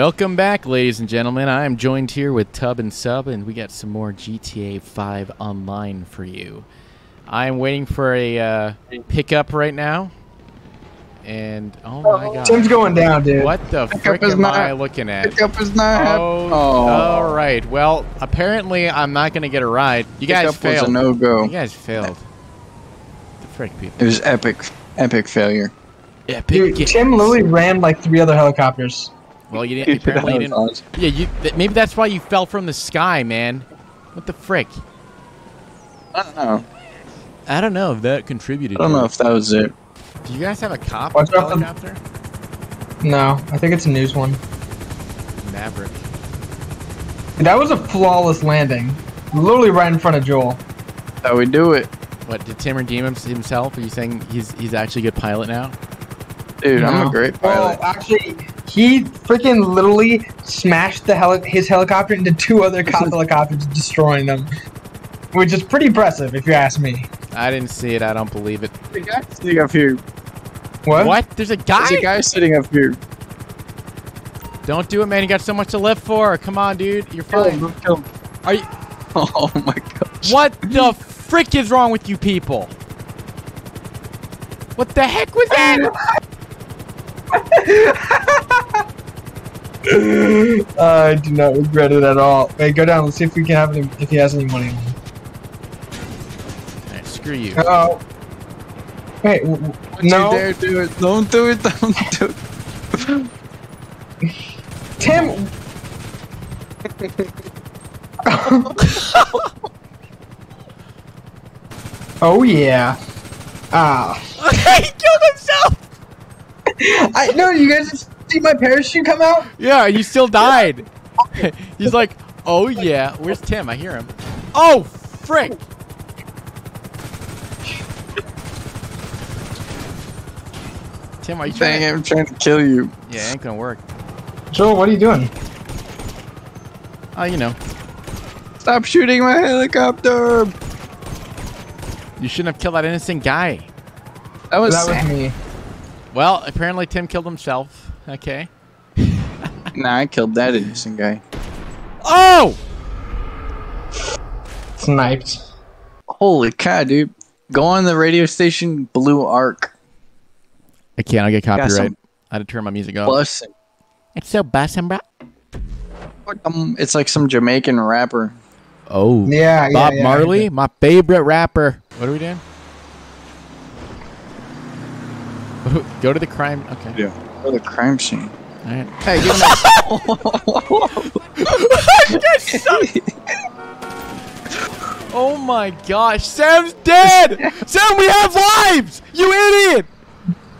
Welcome back, ladies and gentlemen. I am joined here with Tub and Sub, and we got some more GTA 5 online for you. I am waiting for a uh, pickup right now. And, oh my god. Tim's going down, dude. What the frick is am not- I looking at? Pickup is not. Oh, Oh, all right. Well, apparently I'm not going to get a ride. You guys Pickup was failed. a no go. You guys failed. The frick, people. It was epic, epic failure. Yeah, Dude, Tim literally ran like three other helicopters. Well, you didn't. Apparently, you didn't. awesome. Yeah, you. Th- maybe that's why you fell from the sky, man. What the frick? I don't know. I don't know if that contributed. I don't know it. if that was it. Do you guys have a cop Watch helicopter? No, I think it's a news one. Maverick. That was a flawless landing. Literally right in front of Joel. How we do it, What did Tim redeem him- himself? Are you saying he's he's actually a good pilot now? dude. I'm a great Well, pilot. actually, he freaking literally smashed the heli- his helicopter into two other cop helicopters, destroying them. Which is pretty impressive, if you ask me. I didn't see it. I don't believe it. The guy sitting up here. What? What? There's a guy. There's a guy sitting up here. Don't do it, man. You got so much to live for. Come on, dude. You're Kill fine. him, kill him. Are you? Oh my gosh. What the frick is wrong with you people? What the heck was that? I do not regret it at all. Hey, go down. Let's see if we can have any, if he has any money. Alright, screw you. Oh. Wait, w- w- Don't no. you dare do it. Don't do it. Don't do it. Tim. oh yeah. Ah. he killed himself. I know you guys just see my parachute come out. Yeah, you still died. He's like, oh yeah. Where's Tim? I hear him. Oh frick! Tim, are you trying? Dang it, I'm trying to kill you. Yeah, it ain't gonna work. Joel, what are you doing? Oh, you know, Stop shooting my helicopter. you shouldn't have killed that innocent guy. That was, that was me. Well, apparently Tim killed himself. Okay. Nah, I killed that innocent guy. Oh! Sniped. Holy cow, dude. Go on the radio station Blue Ark. I can't. I get copyright. I had to turn my music off. Plus, It's so bussin', bro. um, it's like some Jamaican rapper. Oh. Yeah, yeah. Bob yeah, Marley, my favorite rapper. What are we doing? Go to the crime. Okay. Yeah. For the crime scene. All right. Hey, give him Oh my gosh, Sam's dead! Sam, we have lives! You idiot!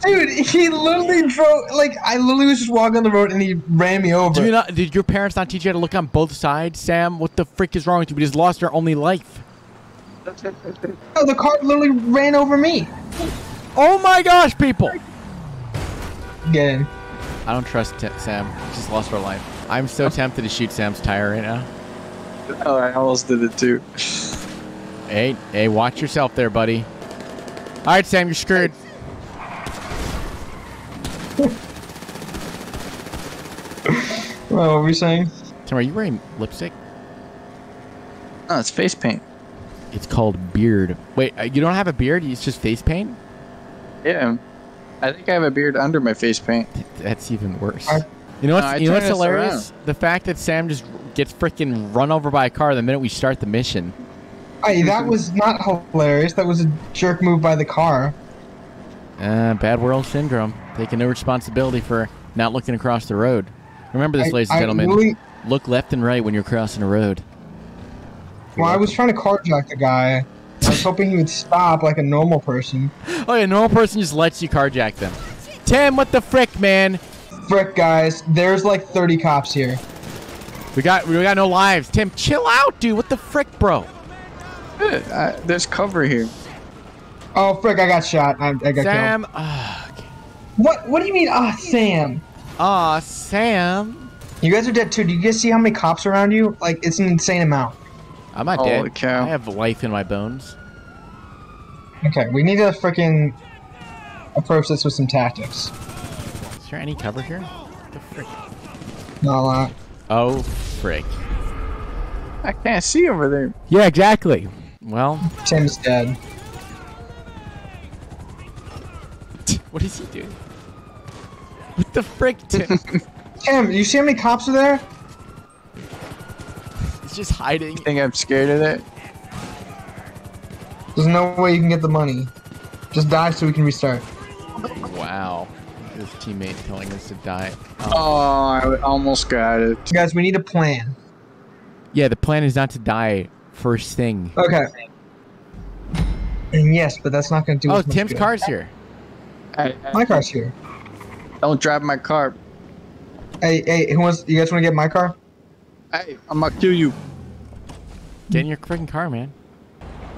Dude, he literally drove. Like, I literally was just walking on the road and he ran me over. Do you not? Did your parents not teach you how to look on both sides, Sam? What the frick is wrong with you? We just lost our only life. No, the car literally ran over me. Oh my gosh, people! Get in. I don't trust T- Sam. We just lost our life. I'm so tempted to shoot Sam's tire right now. Oh, I almost did it too. Hey, hey, watch yourself there, buddy. All right, Sam, you're screwed. Well, what were we saying? Tim, are you wearing lipstick? No, it's face paint. It's called beard. Wait, uh, you don't have a beard? It's just face paint? Yeah. I think I have a beard under my face paint. That's even worse. I- You know what's, No, you know what's turned us hilarious? The fact that Sam just gets freaking run over by a car the minute we start the mission. Hey, that was not hilarious. That was a jerk move by the car. Uh, bad world syndrome. Taking no responsibility for not looking across the road. Remember this, I- ladies and I gentlemen. really- Look left and right when you're crossing a road. well, I was trying to carjack the guy. I was hoping you would stop like a normal person. Oh yeah, normal person just lets you carjack them. Tim, what the frick, man? Frick, guys, there's like 30 cops here. We got we got no lives. Tim, chill out, dude. What the frick, bro? Good. I, there's cover here. Oh, frick, I got shot. I, I got killed. Sam. Ah, okay. What? What do you mean, ah, Sam? Aw, Sam. You guys are dead too. Do you guys see how many cops around you? Like, it's an insane amount. I'm not Holy dead. cow. I have life in my bones. Okay, we need to freaking approach this with some tactics. Is there any cover here? What the frick? Not a lot. Oh, frick. I can't see over there. Yeah, exactly. Well, Tim's dead. what is he doing? What the frick, Tim? Tim, you see how many cops are there? He's just hiding. Think I'm scared of that? There's no way you can get the money. Just die so we can restart. Wow. His teammate telling us to die. Oh. Oh, I almost got it. Guys, we need a plan. Yeah, the plan is not to die first thing. Okay. And yes, but that's not going to do Oh, Tim's good. car's here. Hey, My car's here. don't drive my car. Hey, hey, who wants? You guys want to get my car? Hey, I'm gonna kill you. Get in your freaking car, man.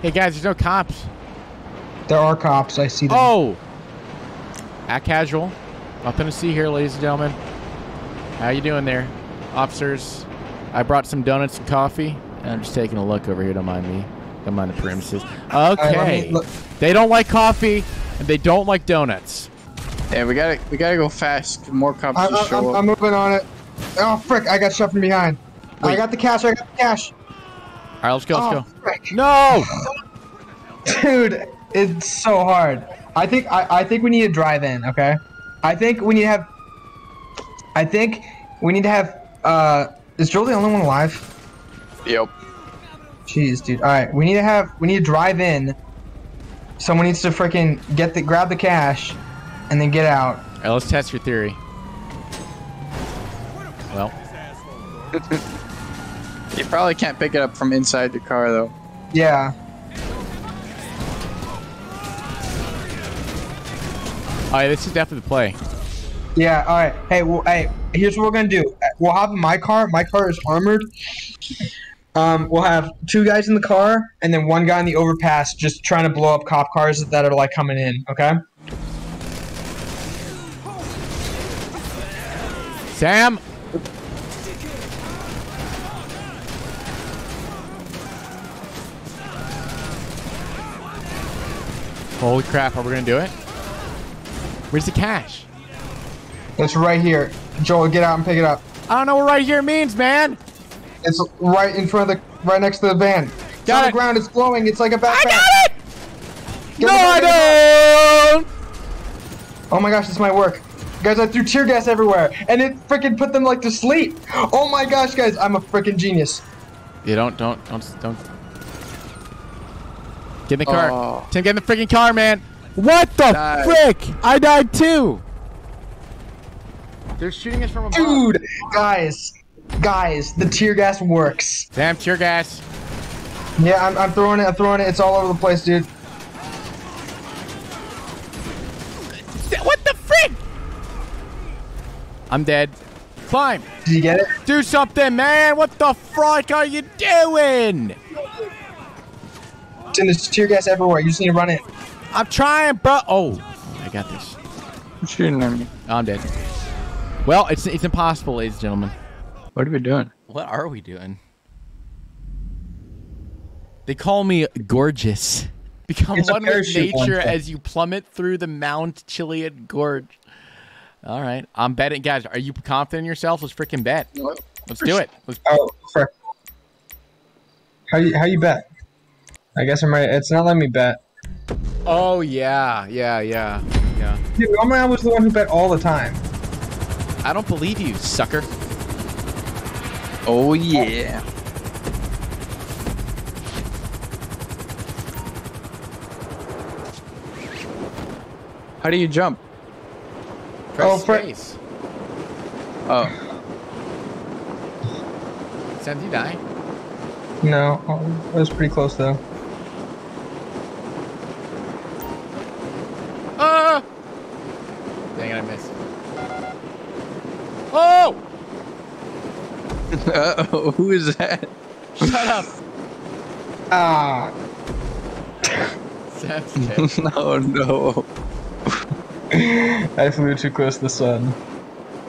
Hey guys, there's no cops. There are cops. I see them. Oh! At casual. Nothing to see here, ladies and gentlemen. How you doing there? Officers, I brought some donuts and coffee. And I'm just taking a look over here. Don't mind me. Don't mind the premises. All right, let Okay. me look- They don't like coffee, and they don't like donuts. Yeah, we gotta we gotta go fast. More cops I'm, I'm, show I'm, up. I'm moving on it. Oh frick! I got shoved from behind. I got the cash. I got the cash. All right, let's go. Let's oh, go. frick. No! Dude, it's so hard. I think I, I think we need to drive in, okay? I think we need to have I think we need to have uh is Joel the only one alive? Yep. Jeez, dude. Alright, we need to have we need to drive in. Someone needs to freaking get the grab the cash and then get out. All right, let's test your theory. Well, You probably can't pick it up from inside the car though. Yeah. all right, this is definitely the play. Yeah, alright. Hey, well hey, here's what we're gonna do. We'll have my car. My car is armored. Um, we'll have two guys in the car and then one guy in the overpass just trying to blow up cop cars that are like coming in, okay? Sam! Holy crap, are we gonna do it? Where's the cash? It's right here. Joel, get out and pick it up. I don't know what right here means, man! It's right in front of the, right next to the van. It's Got on it. the ground. It's glowing. It's like a backpack. I got it! Get No, I don't! Oh my gosh, this might work. Guys, I threw tear gas everywhere, and it freaking put them like to sleep. Oh my gosh, guys, I'm a freaking genius. You don't, don't, don't, don't. Get in the car. Oh. Tim, get in the freaking car, man! What the Died. frick? I died too! They're shooting us from above. Dude, guys, guys, the tear gas works. Damn tear gas. Yeah, I'm, I'm throwing it. I'm throwing it. It's all over the place, dude. What the frick? I'm dead. Climb. Did you get it? Do something, man. What the frick are you doing? It's in this tear gas everywhere. You just need to run it. I'm trying, bro. Oh, I got this. You're shooting at me. Oh, I'm dead. Well, it's it's impossible, ladies and gentlemen. What are we doing? What are we doing? They call me gorgeous. Become It's one with nature launcher. as you plummet through the Mount Chiliad Gorge. All right, I'm betting, guys. Are you confident in yourself? Let's freaking bet. Let's do it. Let's Oh, frick. How you how you bet? I guess I'm right. It's not letting me bet. Oh yeah, yeah, yeah, yeah. Dude, normally I was the one who bet all the time. I don't believe you, sucker. Oh yeah. How do you jump? Press Oh, frick. space. Oh, Sam, did you die? No, oh, it was pretty close though. Ah! Dang it, I missed. Oh! Uh-oh, who is that? Shut up. Ah, Sam's dead. no, no. I flew too close to the sun.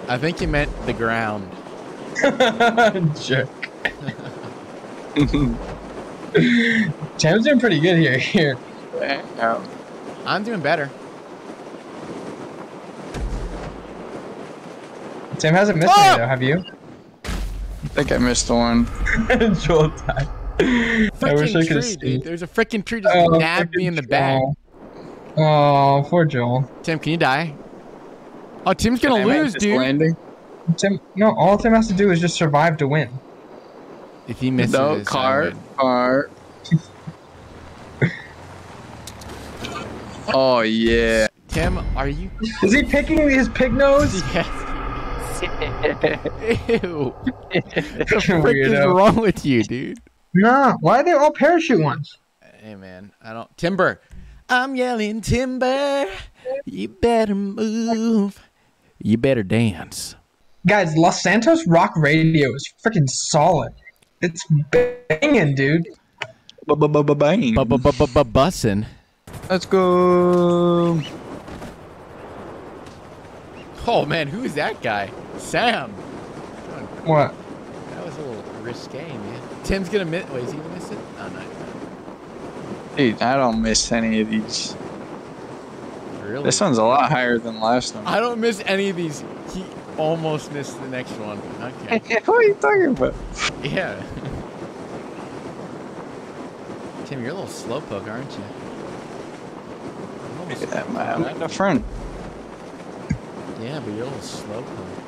I think you meant the ground. Jerk. Cham's doing pretty good here. Here. Wow. I'm doing better. Sam hasn't missed Oh! any though, have you? I think I missed one. Joel died. I wish I Frickin' could have tree, dude. There's a freaking tree just Oh, nabbed me in the back. Oh, poor Joel. Tim, can you die? Oh, Tim's gonna Am I lose, dude. Landing? Tim, no, all Tim has to do is just survive to win. If he misses, No, I car, car. oh yeah. Tim, are you? Is he picking his pig nose? Yes. Ew. What the frick is wrong with you, dude? No, why are they all parachute ones? Hey, man, I don't. Timber. I'm yelling timber. You better move. You better dance. Guys, Los Santos Rock Radio is freaking solid. It's banging, dude. Bang. Bussin'. Let's go. Oh man, who is that guy? Sam. What? That was a little risque, man. Tim's gonna miss. Wait, is he gonna miss it? Oh no. Dude, I don't miss any of these. Really? This one's a lot higher than last one. I don't miss any of these. He almost missed the next one. Okay. what are you talking about? Yeah. Tim, you're a little slowpoke, aren't you? I'm Yeah, I'm I'm in the front. Yeah, but you're a little slowpoke.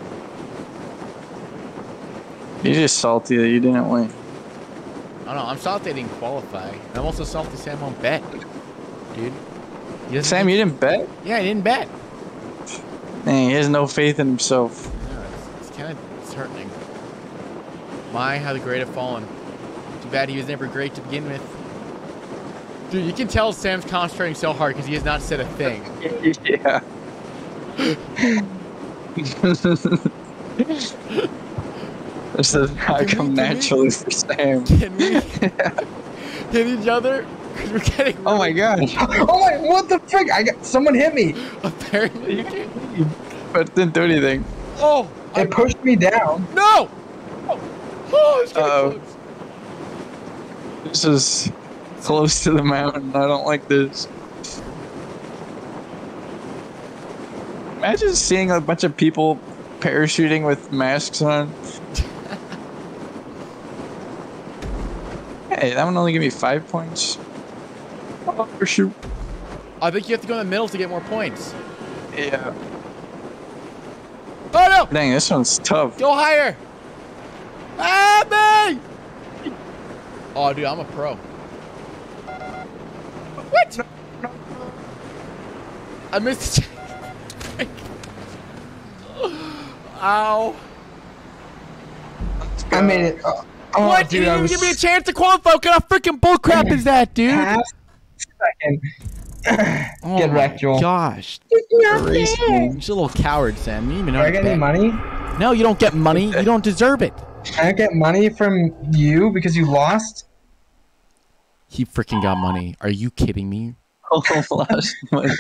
You're just salty that you didn't win. I don't know. I'm salty I didn't qualify. And I'm also salty Sam won't bet. Dude. Sam, you didn't bet? Yeah, I didn't bet. Dang, he has no faith in himself. No, it's, it's kind of it's disheartening. My, how the great have fallen. Too bad he was never great to begin with. Dude, you can tell Sam's concentrating so hard because he has not said a thing. yeah. This does not come we- naturally for Sam. Can we hit each other? Because we're getting. Oh my gosh. Oh my! What the frick? I got someone hit me. Apparently, you can't. But it didn't do anything. Oh! It pushed me down. No! Oh, oh it's getting Uh-oh. close. This is close to the mountain. I don't like this. Imagine seeing a bunch of people parachuting with masks on. hey, that one only gave me five points. Oh, shoot. I think you have to go in the middle to get more points. Yeah. Oh no! Dang, this one's tough. Go higher! Ah, me! Oh, dude, I'm a pro. What? I missed. Ow! I made it. Oh, oh, what? dude, you I didn't was give me a chance to qualify. What kind of freaking bullcrap is that, dude? half second. Oh Get my wrecked, Joel. Gosh, Race you're just a little coward, Sam. You didn't even Do know. I get any money? No, you don't get money. You don't deserve it. I don't get money from you because you lost. He freaking got money. Are you kidding me? Last money.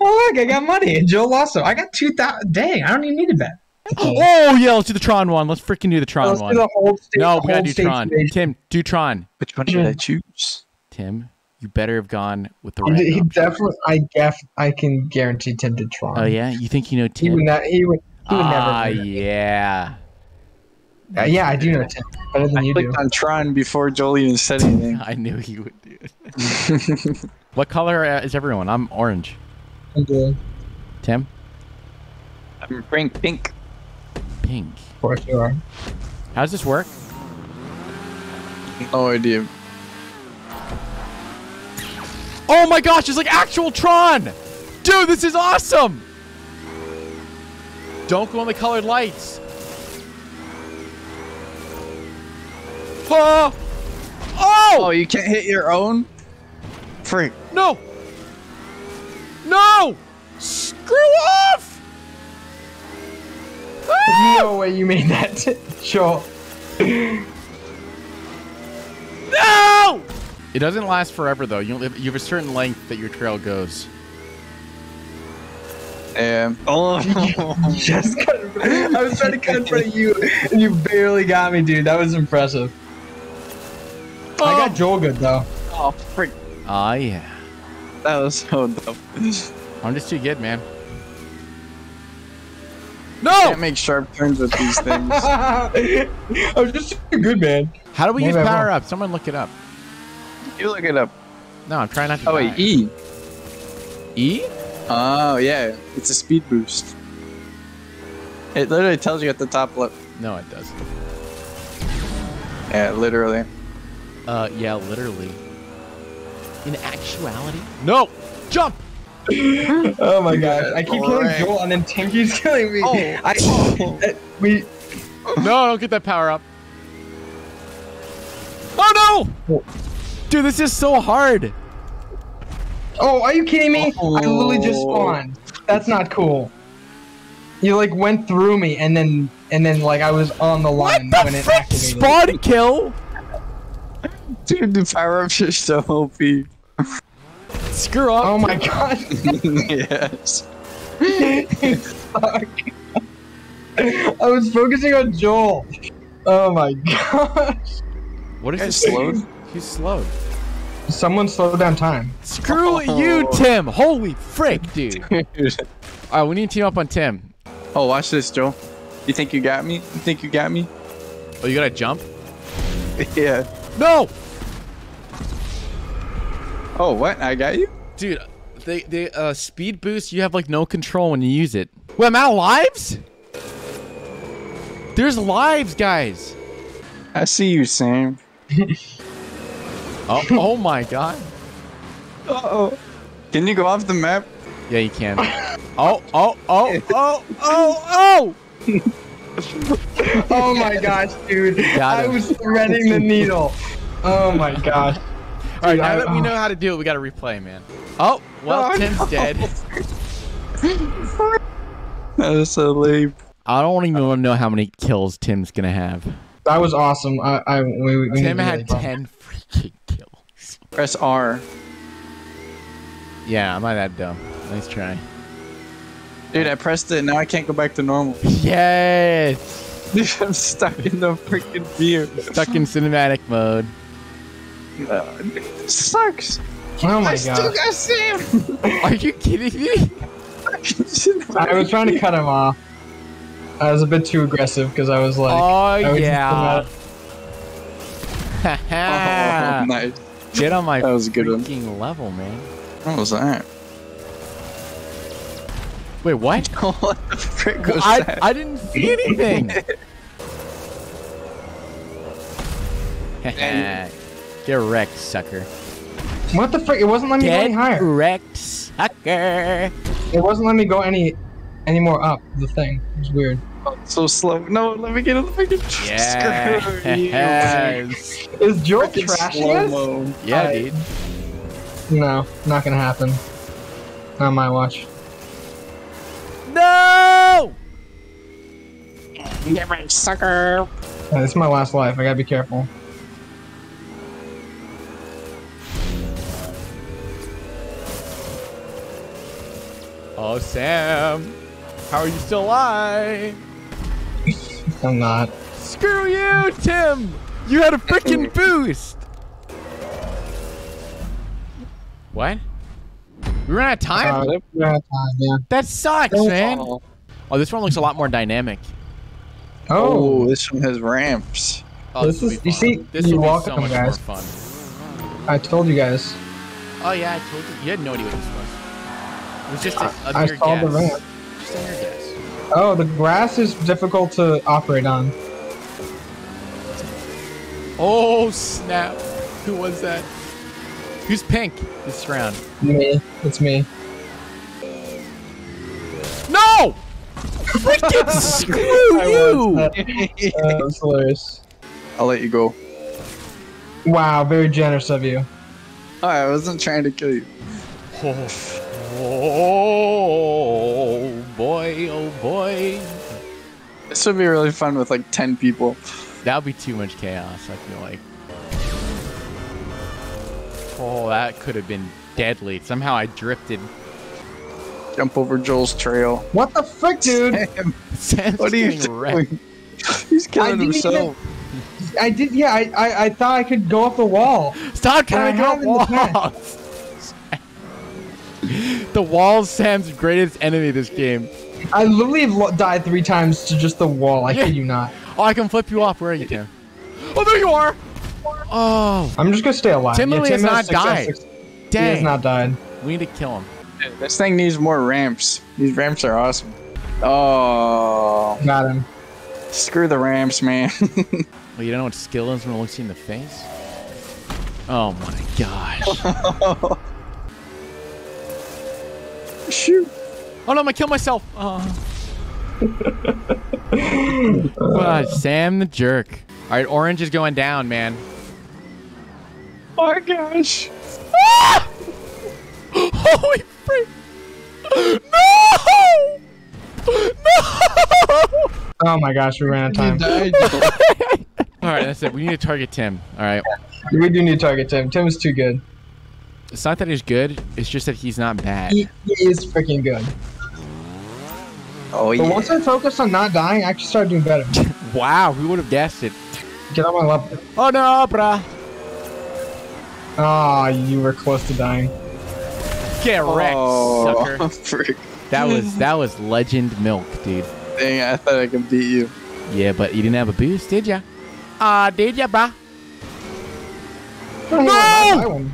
Oh look, I got money, and Joe lost. So I got two thousand. Dang, I don't even need a bet. Oh yeah, let's do the Tron one. Let's freaking do the Tron Let's one. do the whole state. no, the we gotta do Tron. stage. Tim, do Tron. Which one should I choose? Tim, you better have gone with the He, right. he option. definitely. I guess I can guarantee Tim did try. Oh yeah, you think you know He would Tim? not. He would. He would Ah never. win it. yeah. Uh, yeah, I do know Tim better than I you do. clicked on Tron before Joel even said anything. I knew you would do it. what color uh, is everyone? I'm orange. I do. Tim, I'm wearing pink. pink. For sure. How does this work? No idea. Oh my gosh, it's like actual Tron! Dude, this is awesome! Don't go on the colored lights. Oh! Oh, Oh! you can't hit your own? Freak. No! No! Screw off! Ah! No way you made that, shot. No! It doesn't last forever though. You, only have, you have a certain length that your trail goes. Yeah. Oh. Just cut in front- I was trying to cut in front of you, and you barely got me, dude. That was impressive. I got Joel good though. oh, freak. Ah, yeah. That was so dumb. I'm just too good, man. No! Can't make sharp turns with these things. I was just too good, man. How do we Maybe use power up? Someone look it up. you look it up. No, I'm trying not to. Oh wait, die. E. E? Oh yeah, it's a speed boost. It literally tells you at the top left. No, it doesn't. Yeah, literally. Uh, yeah, literally. In actuality? No! Jump! Oh my gosh. I keep killing Right. Joel and then Tim keeps killing me. Oh. I, uh, we, No, don't get that power up. Oh no! Dude, this is so hard. oh, are you kidding me? I literally just Oh. spawned. That's not cool. You like went through me and then and then like I was on the What line the when it frick? activated. Spawn kill? Dude, the power ups are so OP. Screw up. Oh my god. yes. Fuck. I was focusing on Joel. Oh my gosh. What is Guys this? slowed? He's slowed. Someone slow down time. Screw oh. you, Tim. Holy frick, dude. All right, we need to team up on Tim. oh, watch this, Joe. You think you got me? You think you got me? Oh, you gotta jump? yeah. No! Oh, what? I got you? Dude, they, they, uh, speed boost, you have, like, no control when you use it. Wait, I'm out of lives? There's lives, guys. I see you, Sam. Oh, oh my god. Uh oh. Can you go off the map? Yeah, you can. Oh, oh, oh, oh, oh, oh! Oh my gosh, dude. I was threading the needle. Oh my gosh. All right, now I- that we know how to do it, we gotta replay, man. Oh, well, Oh, Tim's no. dead. That is so lame. I don't even want to know how many kills Tim's gonna have. That was awesome. I, I we, we Tim need had really 10 freaking kills. Press R. Yeah, I'm not that dumb. Nice try. Dude, I pressed it. Now I can't go back to normal. Yes! Dude, I'm stuck in the freaking beer. Stuck in cinematic mode. Uh, this sucks. Oh my I still got Sam. Are you kidding me? I was trying to cut him off. I was a bit too aggressive because I was like, Oh, I was yeah. oh, Haha. nice. Get on my That was a good one. freaking level, man. What was that? Wait, what? what the frick was I, that? I didn't see anything. Get wrecked, sucker. what the frick? It wasn't letting me go any higher. wrecked, sucker. It wasn't letting me go any any more up the thing. It was weird. so slow. No, let me get it. Let me get it. Screw you. Yes. Is Joel Freaking trashing us? Yeah, Alright. dude. No, not gonna happen. Not my watch. No! Get right, sucker. Yeah, this is my last life. I gotta be careful. Oh, Sam. How are you still alive? I'm not. Screw you, Tim! You had a freaking boost! What? We ran out of time? Uh, we're out of time, yeah. that sucks, man. Oh, Oh, this one looks a lot more dynamic. Oh, this one has ramps. Oh, This will is- you see, this you're will be welcome, so much guys. more fun. I told you guys. Oh yeah, I told you. You had no idea what this was. It was just a, a I your saw guess. the ramp. Just a your guess. Oh, the grass is difficult to operate on. Oh snap! Who was that? Who's pink this round? Me, it's me. No! Freaking screw I you! was, uh, uh, that's hilarious. I'll let you go. Wow, very generous of you. Oh, I wasn't trying to kill you. Oh Oh, boy, oh boy. This would be really fun with like 10 people. That would be too much chaos, I feel like. Oh, that could have been deadly. Somehow I drifted. Jump over Joel's trail. What the frick, dude? Sam, Sam's what are you getting wrecked. doing? He's killing didn't himself. I did, yeah. I, I, I thought I could go off the wall. Stop trying to I go have in the past. walls. The wall's Sam's greatest enemy this game. I literally died three times to just the wall. I Yeah. kid you not. Oh, I can flip you off. Where are you, Tim? Oh, there you are. Oh, I'm just gonna stay alive. Tim literally has not success- died. success- He has not died. We need to kill him. This thing needs more ramps. These ramps are awesome. Oh, Got him. screw the ramps, man. Well, you don't know what skill is when it looks you in the face? Oh my gosh. Shoot. Oh no, I'm gonna kill myself. Uh-huh. Oh. Wow, Sam the jerk. All right, orange is going down, man. Oh my gosh. Ah! Holy freak! No! No! Oh my gosh, we ran out of time. All right, that's it. We need to target Tim. All right. We do need to target Tim. Tim is too good. It's not that he's good. It's just that he's not bad. He, he is freaking good. Oh But yeah. once I focused on not dying, I actually started doing better. Wow, who would have guessed it? Get on my level. Oh no, bruh. Ah, you were close to dying. Get wrecked, oh, sucker. frick. That was that was legend milk, dude. Dang, I thought I could beat you. Yeah, but you didn't have a boost, did ya? Ah, did ya, bruh? No!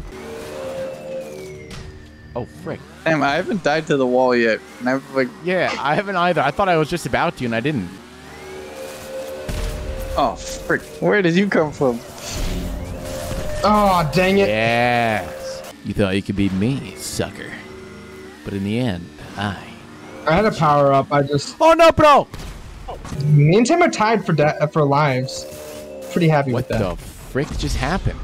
I won. Oh, frick. Damn, I haven't died to the wall yet. And I've like, Yeah, I haven't either. I thought I was just about to, and I didn't. oh frick, where did you come from? Oh, dang it. Yes. You thought you could beat me, sucker. But in the end, I. I had a power up. I just. Oh no, bro! Me and Tim are tied for de- for lives. Pretty happy What with that. What the frick just happened?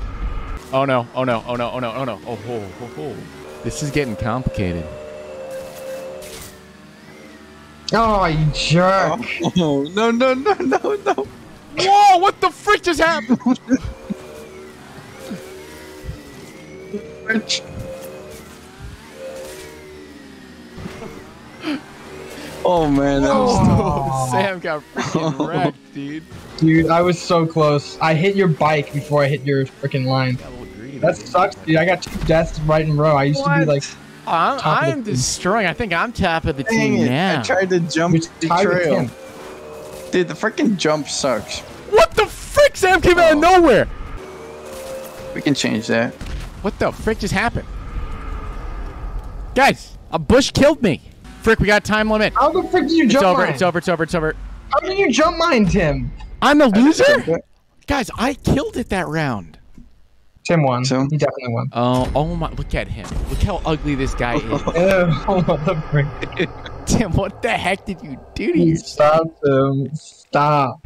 Oh no, oh no, oh no, oh no, oh no. Oh, ho, ho, ho. This is getting complicated. Oh, you jerk. Oh no no no no no! Whoa, what the frick just happened? Oh man, that was Oh. Sam got freaking wrecked, dude. Dude, I was so close. I hit your bike before I hit your freaking line. Got a little greedy, That sucks, dude. I got two deaths right in a row. I used to be like, I'm, Top of the I'm destroying. I think I'm top of the Dang team it! now. I tried to jump you're the trail. Dude, the freaking jump sucks. What the frick? Sam came out of Oh. nowhere. We can change that. What the frick just happened? Guys, a bush killed me. Frick, we got a time limit. How the frick did you It's jump over, mine? it's over, it's over, it's over. How did you jump mine, Tim? I'm the Jump loser? Guys, I killed it that round. Tim won. Tim? He definitely won. Oh, oh my, look at him. Look how ugly this guy is. Ew, what the frick? Tim, what the heck did you do to yourself? Stop, Tim. Stop.